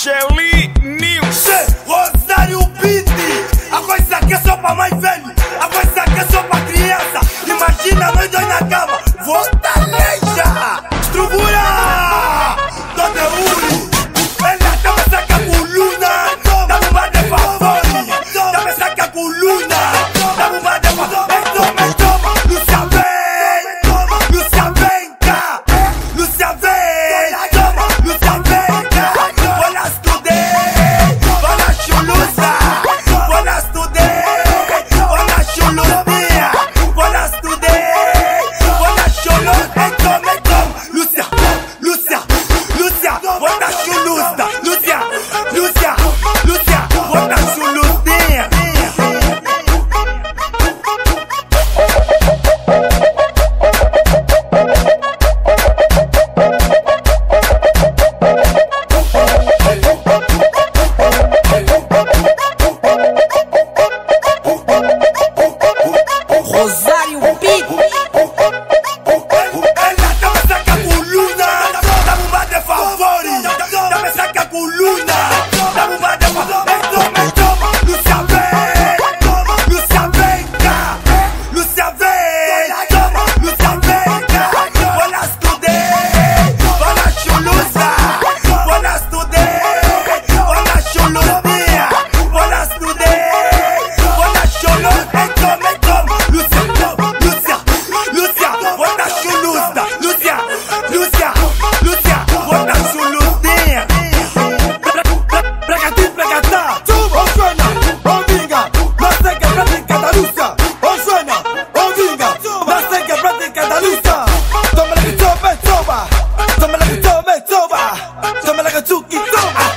Shelly Rosário toma, toma la que chuki, toma,